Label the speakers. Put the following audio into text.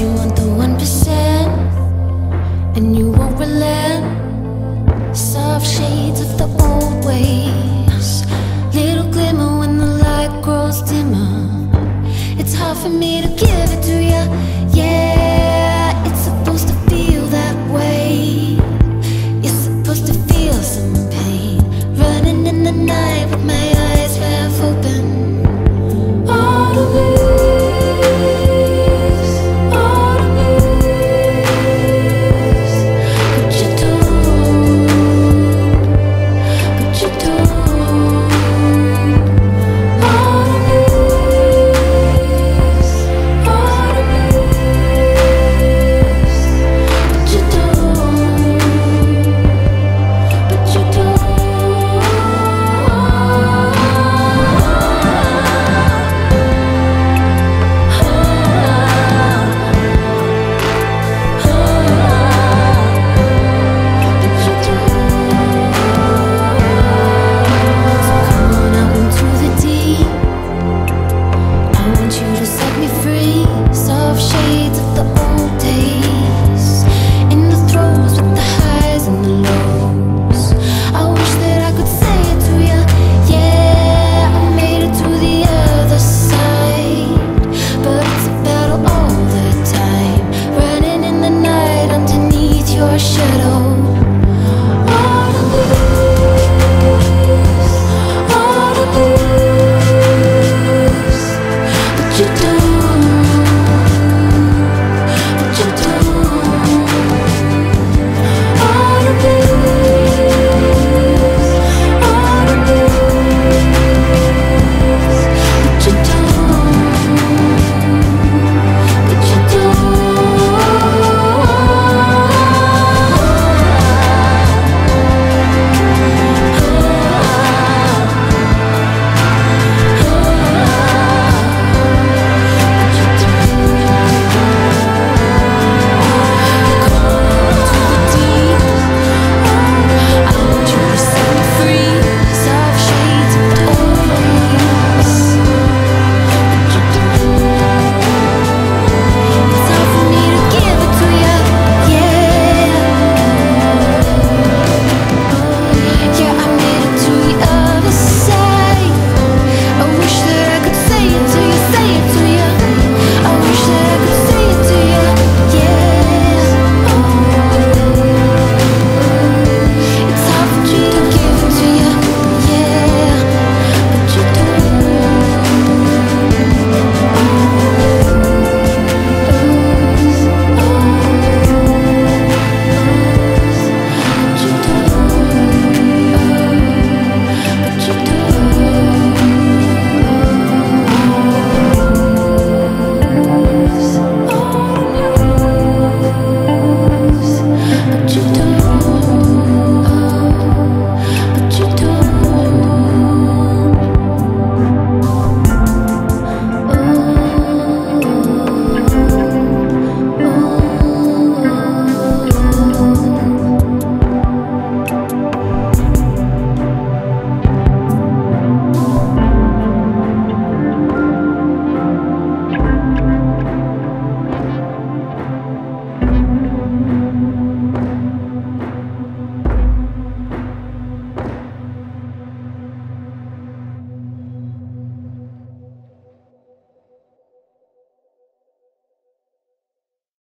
Speaker 1: you want the one percent, and you won't relent. Soft shades of the old way. shadow